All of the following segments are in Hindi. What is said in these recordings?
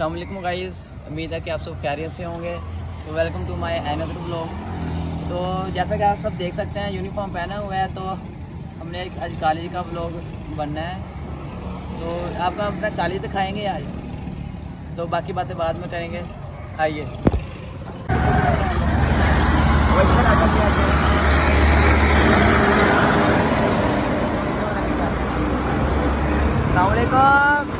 अलैक्म गाइस उम्मीद है कि आप सब खैरियत से होंगे। तो welcome to my another blog तो जैसा कि आप सब देख सकते हैं यूनिफॉर्म पहना हुआ है तो हमने आज कॉलेज का ब्लॉग बनना है। तो आपका अपना कॉलेज दिखाएँगे आज। तो बाकी बातें बाद में करेंगे। आइए। अलैक्म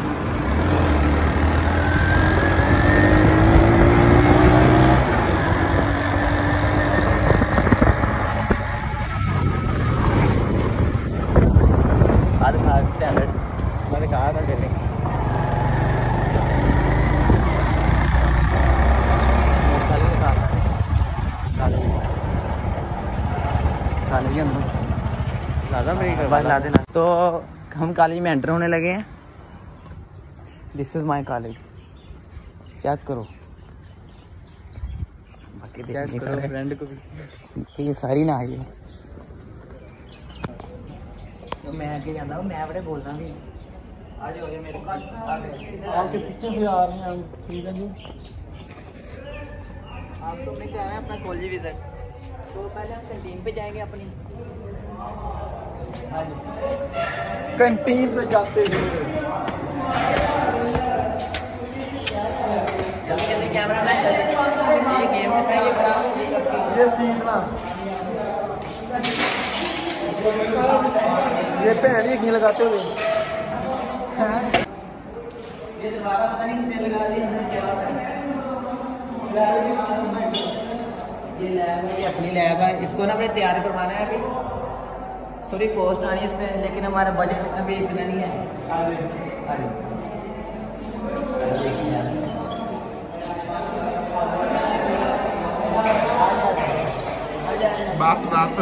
मैंने कहा था चलेंगे तो हम कॉलेज में एंटर होने लगे हैं। दिस इज़ माई कॉलेज क्या करो। बाकी तो ये सारी ना आई है। तो मैं आगे जाता हूँ मैं अपने बोल रहा हूँ। आपके पीछे। से आ रहे हैं हम ठीक है जी। आप लोग क्या है अपना कॉलेज विज़िट तो पहले हम कैंटीन पे जाएँगे अपनी। हाँ कंटीन पे जाते हुए। जल्दी कैमरा मैन ये गेम खराब हो जाएगी आपकी ये सीन ना। ये भैन ही लगाते हुए। लैब है अपनी लैब है इसको ना अपने तैयार करवाना है अभी थोड़ी कॉस्ट आनी है इस लेकिन हमारा बजट अभी इतना नहीं है। बस बस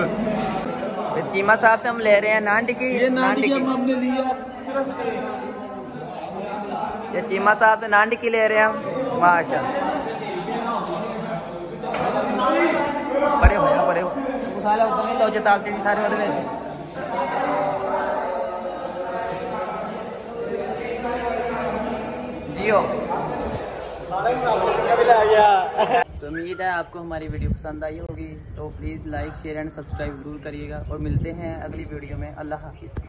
चीमा साहब से हम ले रहे हैं नान टिकी ये नान टिकी हमने लिया ये चीमा साहब से नान टिकी ले रहे हैं हम। माशा बड़े हो भैया बड़े हो। साले ऊपर नहीं तो जताल नहीं सारे ओदे जियो। सारे का भी आ गया तो उम्मीद है आपको हमारी वीडियो पसंद आई होगी। तो please like share and subscribe ज़रूर करिएगा। और मिलते हैं अगली वीडियो में। अल्लाह हाफिज़।